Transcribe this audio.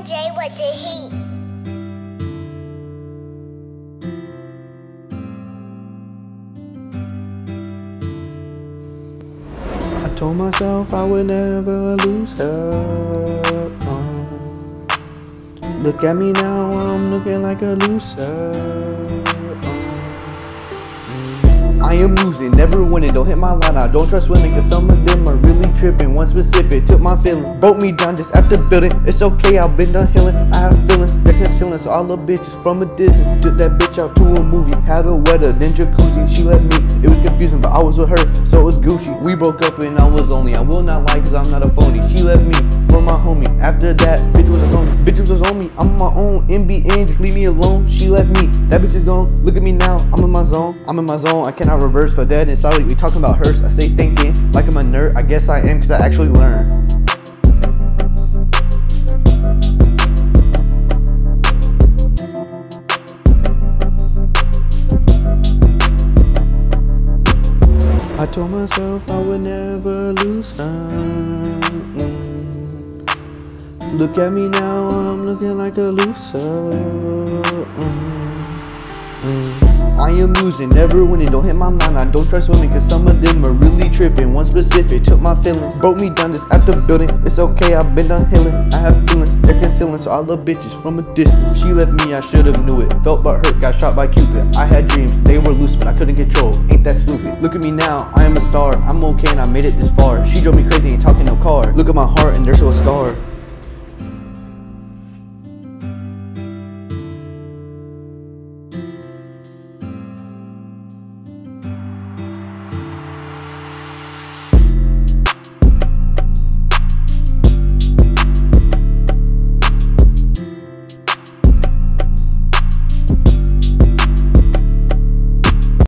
MJ with the heat. I told myself I would never lose her. uh. Look at me now, I'm looking like a loser. I am losing, never winning, don't hit my line I don't trust women cause some of them are really tripping. One specific took my feelings, broke me down just after building. It's okay, I've been done healing, I have feelings, they're concealing. So all the bitches from a distance, took that bitch out to a movie. Had her wetter than jacuzzi, she left me, it was confusing But I was with her, so it was Gucci. We broke up and I was only, I will not lie cause I'm not a phony. She left me for my homie, after that, was on me. I'm on my own, MBN, just leave me alone. She left me, that bitch is gone, look at me now, I'm in my zone. I'm in my zone, I cannot reverse for that inside we talking about hers I stay thinking like I'm a nerd. I guess I am cause I actually learn. I told myself I would never lose her. Look at me now, I'm looking like a loser. Mm. I am losing, never winning, don't hit my mind I don't trust women cause some of them are really tripping. One specific took my feelings, broke me down just after building. It's okay, I've been done healing, I have feelings, they're concealing So all the bitches from a distance. She left me, I should've knew it. Felt but hurt, got shot by Cupid. I had dreams, they were loose but I couldn't control. Ain't that stupid, look at me now, I am a star. I'm okay and I made it this far. She drove me crazy, ain't talking no car. Look at my heart and there's a scar